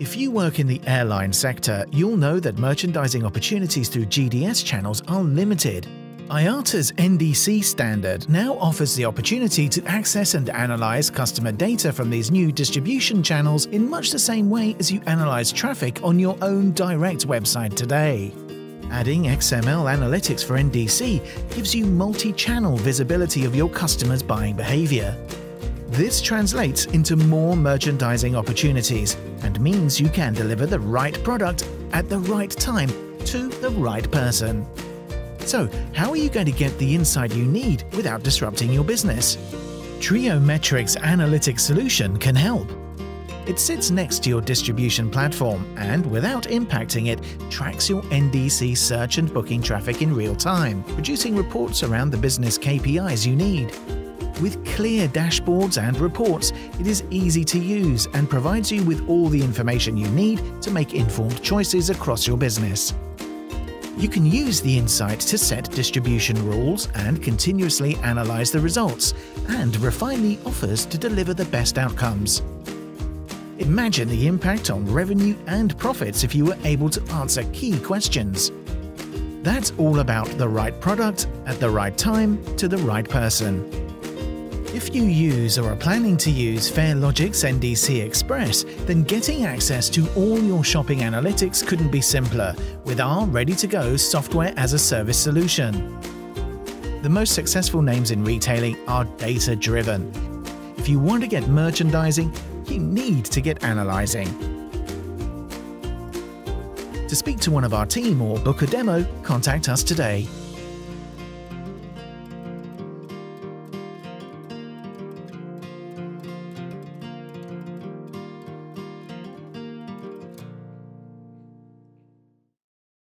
If you work in the airline sector, you'll know that merchandising opportunities through GDS channels are limited. IATA's NDC standard now offers the opportunity to access and analyze customer data from these new distribution channels in much the same way as you analyze traffic on your own direct website today. Adding XML analytics for NDC gives you multi-channel visibility of your customers' buying behavior. This translates into more merchandising opportunities and means you can deliver the right product at the right time to the right person. So, how are you going to get the insight you need without disrupting your business? Triometric's analytics solution can help. It sits next to your distribution platform and, without impacting it, tracks your NDC search and booking traffic in real time, producing reports around the business KPIs you need. With clear dashboards and reports, it is easy to use and provides you with all the information you need to make informed choices across your business. You can use the insight to set distribution rules and continuously analyze the results and refine the offers to deliver the best outcomes. Imagine the impact on revenue and profits if you were able to answer key questions. That's all about the right product at the right time to the right person. If you use or are planning to use Farelogix NDC Express, then getting access to all your shopping analytics couldn't be simpler with our ready-to-go software as a service solution. The most successful names in retailing are data-driven. If you want to get merchandising, you need to get analyzing. To speak to one of our team or book a demo, contact us today.